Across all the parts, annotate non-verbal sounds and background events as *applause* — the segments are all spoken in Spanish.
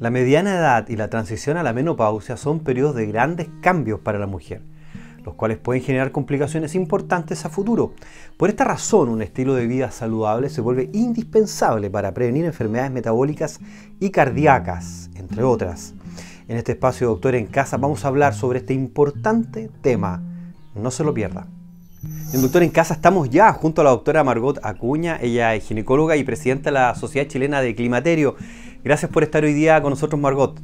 La mediana edad y la transición a la menopausia son periodos de grandes cambios para la mujer, los cuales pueden generar complicaciones importantes a futuro. Por esta razón, un estilo de vida saludable se vuelve indispensable para prevenir enfermedades metabólicas y cardíacas, entre otras. En este espacio Doctor en Casa vamos a hablar sobre este importante tema. No se lo pierda. En Doctor en Casa estamos ya junto a la doctora Margot Acuña, ella es ginecóloga y presidenta de la Sociedad Chilena de Climaterio. Gracias por estar hoy día con nosotros, Margot.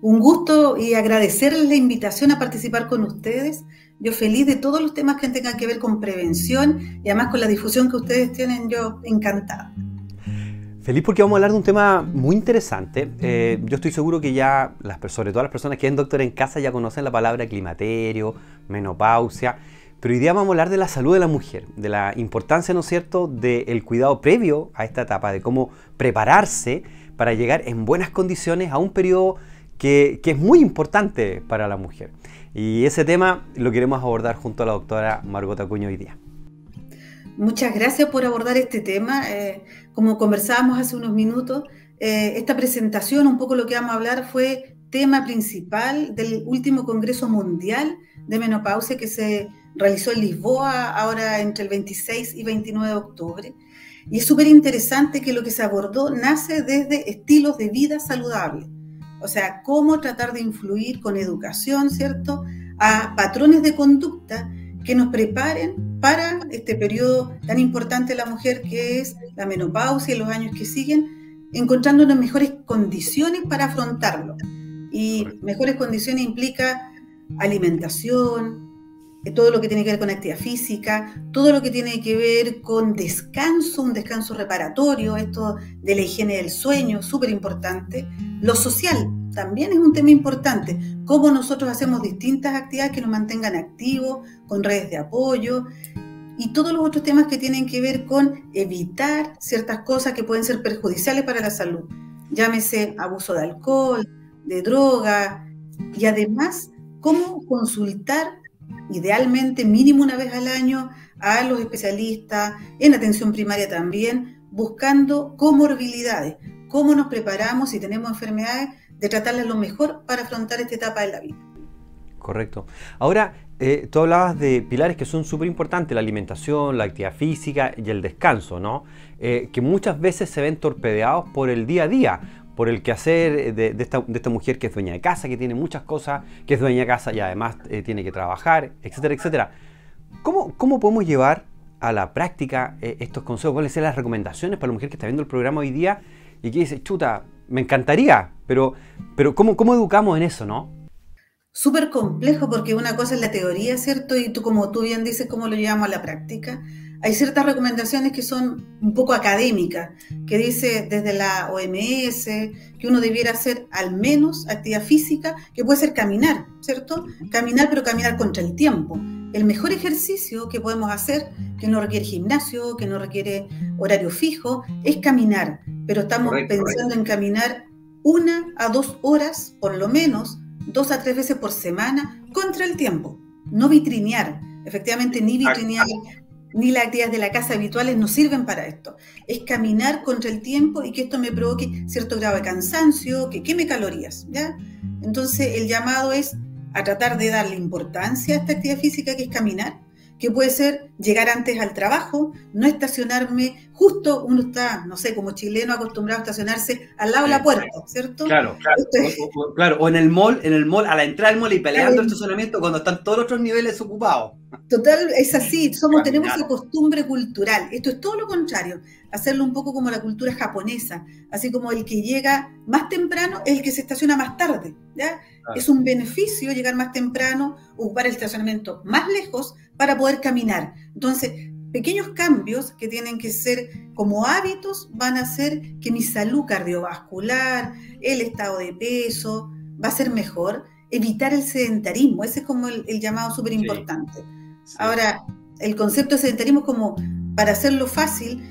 Un gusto y agradecerles la invitación a participar con ustedes. Yo feliz de todos los temas que tengan que ver con prevención y además con la difusión que ustedes tienen, yo encantada. Feliz porque vamos a hablar de un tema muy interesante. Eh, yo estoy seguro que ya, las, sobre todo las personas que ven Doctor en Casa, ya conocen la palabra climaterio, menopausia. Pero hoy día vamos a hablar de la salud de la mujer, de la importancia, ¿no es cierto?, del cuidado previo a esta etapa, de cómo prepararse para llegar en buenas condiciones a un periodo que, es muy importante para la mujer. Y ese tema lo queremos abordar junto a la doctora Margot Acuño hoy día. Muchas gracias por abordar este tema. Eh, como conversábamos hace unos minutos, eh, esta presentación, un poco lo que vamos a hablar, fue tema principal del último Congreso Mundial de Menopausia que se realizó en Lisboa ahora entre el 26 y 29 de octubre. Y es súper interesante que lo que se abordó nace desde estilos de vida saludables. O sea, cómo tratar de influir con educación, ¿cierto?, a patrones de conducta que nos preparen para este periodo tan importante de la mujer que es la menopausia y los años que siguen, encontrándonos mejores condiciones para afrontarlo. Y mejores condiciones implica alimentación, todo lo que tiene que ver con actividad física, todo lo que tiene que ver con descanso, un descanso reparatorio, esto de la higiene del sueño, súper importante. Lo social también es un tema importante, cómo nosotros hacemos distintas actividades que nos mantengan activos, con redes de apoyo y todos los otros temas que tienen que ver con evitar ciertas cosas que pueden ser perjudiciales para la salud. Llámese abuso de alcohol, de droga y además cómo consultar idealmente mínimo una vez al año a los especialistas, en atención primaria también, buscando comorbilidades, cómo nos preparamos si tenemos enfermedades, de tratarlas lo mejor para afrontar esta etapa de la vida. Correcto. Ahora, eh, tú hablabas de pilares que son súper importantes, la alimentación, la actividad física y el descanso, ¿no? Eh, que muchas veces se ven torpedeados por el día a día, por el quehacer esta, de, esta, mujer que es dueña de casa, que tiene muchas cosas, que es dueña de casa y además eh, tiene que trabajar, etcétera, etcétera. ¿Cómo, ¿Cómo, podemos llevar a la práctica eh, estos consejos? ¿Cuáles son las recomendaciones para la mujer que está viendo el programa hoy día y que dice, chuta, me encantaría, pero, pero ¿cómo, ¿cómo educamos en eso, no? Súper complejo porque una cosa es la teoría, ¿cierto? Y tú, como tú bien dices, ¿cómo lo llevamos a la práctica? Hay ciertas recomendaciones que son un poco académicas, que dice desde la OMS que uno debiera hacer al menos actividad física, que puede ser caminar, ¿cierto? Caminar, pero caminar contra el tiempo. El mejor ejercicio que podemos hacer, que no requiere gimnasio, que no requiere horario fijo, es caminar, pero estamos pensando en caminar una a dos horas, por lo menos, dos a tres veces por semana, contra el tiempo. No vitrinear, efectivamente, ni vitrinear ni las actividades de la casa habituales no sirven para esto. Es caminar contra el tiempo y que esto me provoque cierto grado de cansancio, que queme calorías, ¿ya? Entonces el llamado es a tratar de darle importancia a esta actividad física que es caminar, que puede ser llegar antes al trabajo, no estacionarme, justo uno está, no sé, como chileno acostumbrado a estacionarse al lado de la puerta, ¿cierto? Claro, claro. O, claro, o en el mall, en el mall, a la entrada del mall y peleando el estacionamiento cuando están todos los otros niveles ocupados. Total, es así, somos, tenemos esa costumbre cultural. Esto es todo lo contrario, hacerlo un poco como la cultura japonesa, así como el que llega más temprano es el que se estaciona más tarde, ¿ya? Es un beneficio llegar más temprano, ocupar el estacionamiento más lejos para poder caminar. Entonces, pequeños cambios que tienen que ser como hábitos van a hacer que mi salud cardiovascular, el estado de peso, va a ser mejor. Evitar el sedentarismo, ese es como el, llamado súper importante. Ahora, el concepto de sedentarismo es como, para hacerlo fácil,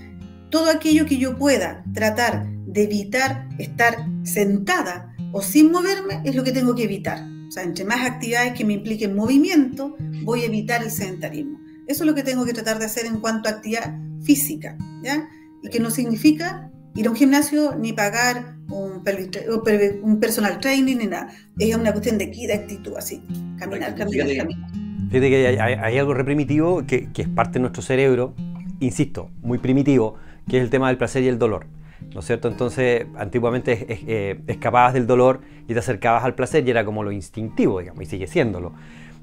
todo aquello que yo pueda tratar de evitar estar sentada o sin moverme es lo que tengo que evitar. O sea, entre más actividades que me impliquen movimiento, voy a evitar el sedentarismo. Eso es lo que tengo que tratar de hacer en cuanto a actividad física, ¿ya? Y que no significa ir a un gimnasio ni pagar un, personal training, ni nada. Es una cuestión de actitud, así. Caminar, caminar, caminar. Fíjate que hay, algo reprimitivo que, que es parte de nuestro cerebro, insisto, muy primitivo, que es el tema del placer y el dolor. ¿No es cierto? Entonces, antiguamente eh, escapabas del dolor y te acercabas al placer y era como lo instintivo, digamos, y sigue siéndolo.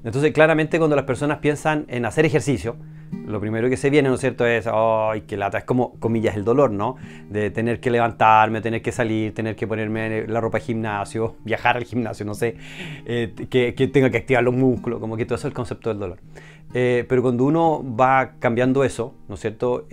Entonces, claramente cuando las personas piensan en hacer ejercicio, lo primero que se viene, ¿no es cierto?, es, ¡ay, qué lata! Es como, comillas, el dolor, ¿no? De tener que levantarme, tener que salir, tener que ponerme la ropa de gimnasio, *laughs* viajar al gimnasio, no sé, eh, que, que, tenga que activar los músculos, como que todo eso es el concepto del dolor. Eh, pero cuando uno va cambiando eso, ¿no es cierto?,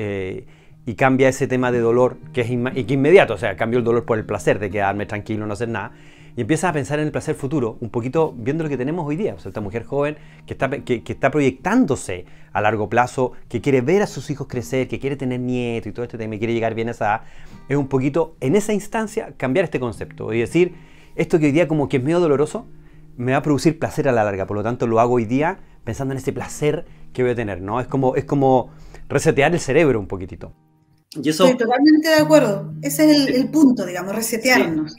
y cambia ese tema de dolor que es inmediato, o sea, cambio el dolor por el placer de quedarme tranquilo, no hacer nada, y empiezas a pensar en el placer futuro, un poquito viendo lo que tenemos hoy día, o sea, esta mujer joven que está, que, está proyectándose a largo plazo, que quiere ver a sus hijos crecer, que quiere tener nietos y todo este tema, y quiere llegar bien a esa edad, es un poquito en esa instancia cambiar este concepto y decir, esto que hoy día como que es medio doloroso, me va a producir placer a la larga, por lo tanto lo hago hoy día pensando en ese placer que voy a tener, ¿no? Es como, es como resetear el cerebro un poquitito. Estoy totalmente de acuerdo. Ese es el, punto, digamos, resetearnos.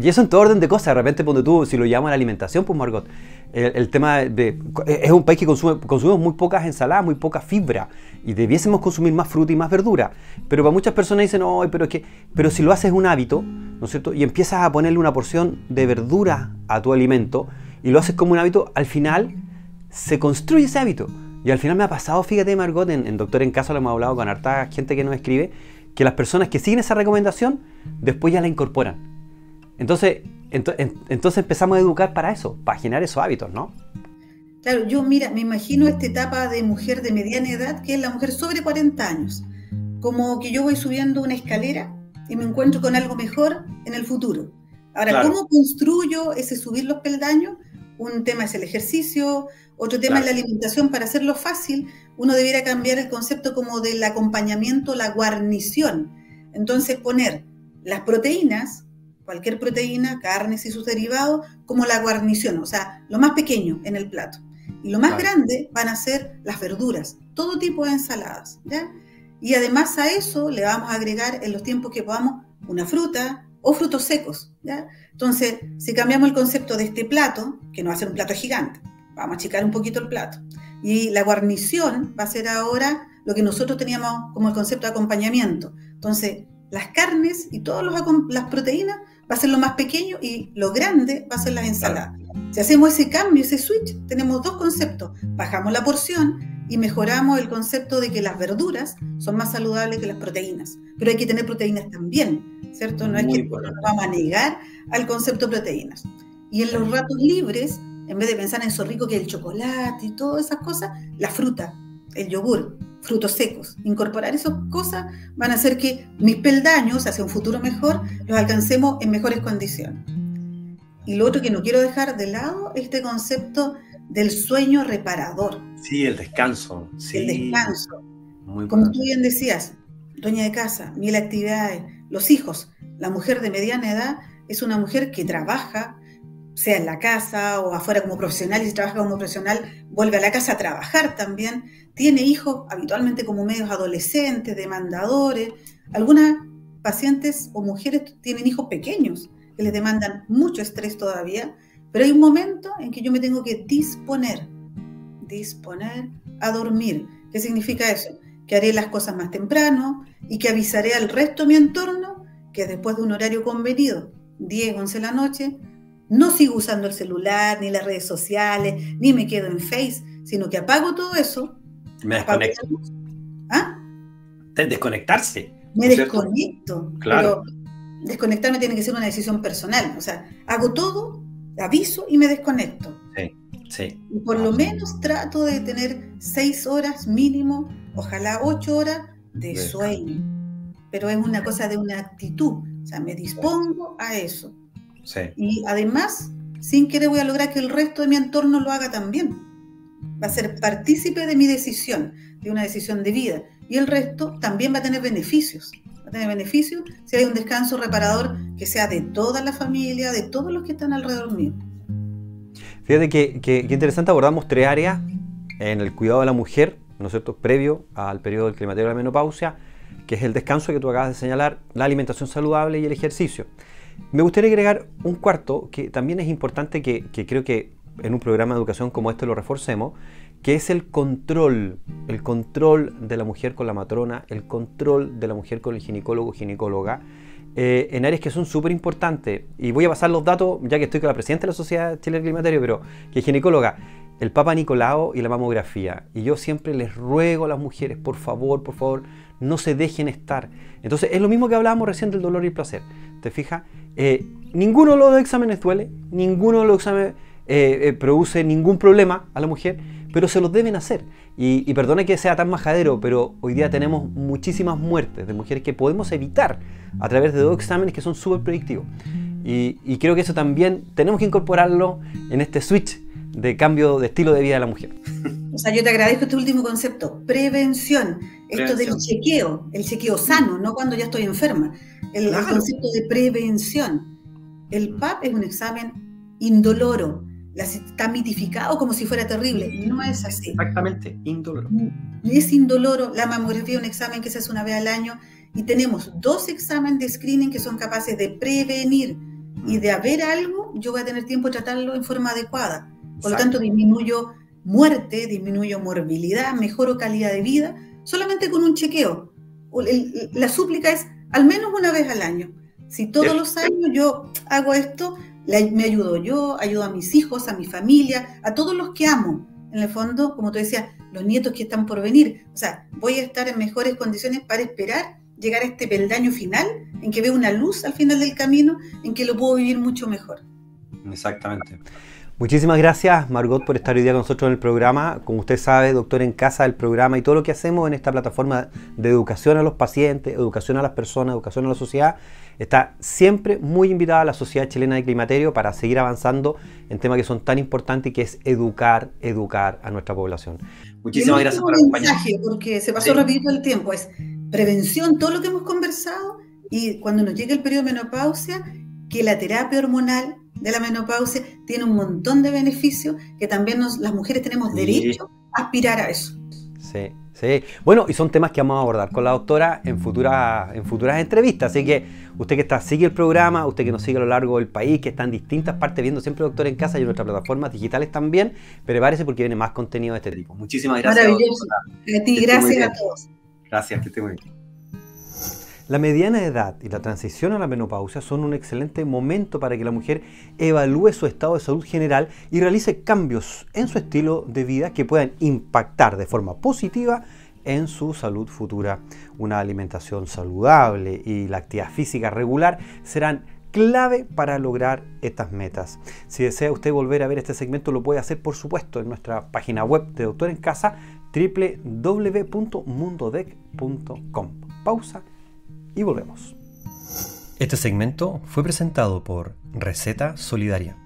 Y eso en todo orden de cosas. De repente, cuando tú, si lo llamas la alimentación, pues Margot, el, tema de. Es un país que consume, consumimos muy pocas ensaladas, muy poca fibra. Y debiésemos consumir más fruta y más verdura. Pero para muchas personas dicen, no, pero es que. Pero si lo haces un hábito, ¿no es cierto? Y empiezas a ponerle una porción de verdura a tu alimento y lo haces como un hábito, al final se construye ese hábito. Y al final me ha pasado, fíjate Margot, en, Doctor en Caso lo hemos hablado con harta gente que nos escribe, que las personas que siguen esa recomendación después ya la incorporan. Entonces, entonces empezamos a educar para eso, para generar esos hábitos, ¿no? Claro, yo mira, me imagino esta etapa de mujer de mediana edad, que es la mujer sobre 40 años. Como que yo voy subiendo una escalera y me encuentro con algo mejor en el futuro. Ahora, ¿cómo construyo ese subir los peldaños? Un tema es el ejercicio, otro tema es la alimentación. Para hacerlo fácil, uno debiera cambiar el concepto como del acompañamiento, la guarnición. Entonces, poner las proteínas, cualquier proteína, carnes y sus derivados, como la guarnición, o sea, lo más pequeño en el plato. Y lo más grande van a ser las verduras, todo tipo de ensaladas. Y además a eso le vamos a agregar en los tiempos que podamos una fruta o frutos secos. ¿ya? Entonces, si cambiamos el concepto de este plato, que no va a ser un plato gigante, vamos a achicar un poquito el plato. Y la guarnición va a ser ahora lo que nosotros teníamos como el concepto de acompañamiento. Entonces, las carnes y todas las proteínas va a ser lo más pequeño y lo grande va a ser las ensaladas. Si hacemos ese cambio, ese switch, tenemos dos conceptos. Bajamos la porción y mejoramos el concepto de que las verduras son más saludables que las proteínas. Pero hay que tener proteínas también, ¿cierto? No es que nos vamos a negar al concepto de proteínas. Y en los ratos libres en vez de pensar en eso rico que el chocolate y todas esas cosas, la fruta, el yogur, frutos secos. Incorporar esas cosas van a hacer que mis peldaños hacia un futuro mejor los alcancemos en mejores condiciones. Y lo otro que no quiero dejar de lado es este concepto del sueño reparador. Sí, el descanso. Sí. El descanso. Como tú bien decías, dueña de casa, mil actividades, los hijos, la mujer de mediana edad es una mujer que trabaja, sea en la casa o afuera como profesional, y si trabaja como profesional, vuelve a la casa a trabajar también. Tiene hijos habitualmente como medios adolescentes, demandadores. Algunas pacientes o mujeres tienen hijos pequeños que les demandan mucho estrés todavía, pero hay un momento en que yo me tengo que disponer, disponer a dormir. ¿Qué significa eso? Que haré las cosas más temprano y que avisaré al resto de mi entorno que después de un horario convenido, 10, 11 de la noche, no sigo usando el celular, ni las redes sociales, ni me quedo en Face, sino que apago todo eso. Me desconecto. ¿Ah? Desconectarse. Me desconecto. Claro. Pero desconectarme tiene que ser una decisión personal. O sea, hago todo, aviso y me desconecto. Sí, sí. Y por lo menos trato de tener seis horas mínimo, ojalá ocho horas de sueño. Pero es una cosa de una actitud. O sea, me dispongo a eso. Y además, sin querer voy a lograr que el resto de mi entorno lo haga también. Va a ser partícipe de mi decisión, de una decisión de vida. Y el resto también va a tener beneficios. Va a tener beneficios si hay un descanso reparador que sea de toda la familia, de todos los que están alrededor mío. Fíjate que, que, interesante, abordamos tres áreas en el cuidado de la mujer, ¿no es cierto?, previo al periodo del climaterio de la menopausia, que es el descanso que tú acabas de señalar, la alimentación saludable y el ejercicio. Me gustaría agregar un cuarto que también es importante que, creo que en un programa de educación como este lo reforcemos, que es el control, el control de la mujer con la matrona, el control de la mujer con el ginecólogo o ginecóloga, eh, en áreas que son súper importantes. Y voy a pasar los datos, ya que estoy con la presidenta de la Sociedad Chilena Climaterio, pero que ginecóloga, el Papa Nicolau y la mamografía. Y yo siempre les ruego a las mujeres, por favor, por favor, no se dejen estar. Entonces, es lo mismo que hablábamos recién del dolor y el placer. ¿Te fijas? Eh, ninguno de los exámenes duele, ninguno de los exámenes eh, produce ningún problema a la mujer, pero se los deben hacer. Y, y perdone que sea tan majadero, pero hoy día tenemos muchísimas muertes de mujeres que podemos evitar a través de dos exámenes que son súper predictivos. Y, y, creo que eso también tenemos que incorporarlo en este switch de cambio de estilo de vida de la mujer. O sea, yo te agradezco este último concepto, prevención. Esto del chequeo, el chequeo sano, no cuando ya estoy enferma. El, el concepto de prevención. El PAP es un examen indoloro, está mitificado como si fuera terrible. No es así. Exactamente, indoloro. Es indoloro. La mamografía es un examen que se hace una vez al año y tenemos dos exámenes de screening que son capaces de prevenir y de haber algo, yo voy a tener tiempo de tratarlo en forma adecuada. Por lo tanto, disminuyo muerte, disminuyo morbilidad, mejoro calidad de vida, solamente con un chequeo. La súplica es al menos una vez al año. Si todos los años yo hago esto, me ayudo yo, ayudo a mis hijos, a mi familia, a todos los que amo. En el fondo, como tú decías, los nietos que están por venir. O sea, voy a estar en mejores condiciones para esperar llegar a este peldaño final, en que veo una luz al final del camino, en que lo puedo vivir mucho mejor. Exactamente. Muchísimas gracias, Margot, por estar hoy día con nosotros en el programa. Como usted sabe, doctor en casa del programa y todo lo que hacemos en esta plataforma de educación a los pacientes, educación a las personas, educación a la sociedad, está siempre muy invitada a la Sociedad Chilena de Climaterio para seguir avanzando en temas que son tan importantes y que es educar, educar a nuestra población. Muchísimas gracias por acompañarnos. Porque se pasó rápido el tiempo, es prevención, todo lo que hemos conversado, y cuando nos llegue el periodo de menopausia, que la terapia hormonal de la menopausia tiene un montón de beneficios que también las mujeres tenemos derecho a aspirar a eso. Sí, sí. Bueno, y son temas que vamos a abordar con la doctora en, futura, en futuras entrevistas. Así que usted que está, sigue el programa, usted que nos sigue a lo largo del país, que está en distintas partes viendo siempre Doctor en Casa y en nuestras plataformas digitales también, prepárese porque viene más contenido de este tipo. Muchísimas gracias. Maravilloso. A ti, gracias a todos. Gracias, que esté muy bien. La mediana edad y la transición a la menopausia son un excelente momento para que la mujer evalúe su estado de salud general y realice cambios en su estilo de vida que puedan impactar de forma positiva en su salud futura. Una alimentación saludable y la actividad física regular serán clave para lograr estas metas. Si desea usted volver a ver este segmento, lo puede hacer por supuesto en nuestra página web de Doctor en Casa www.mundodec.com. Pausa y volvemos. Este segmento fue presentado por Receta Solidaria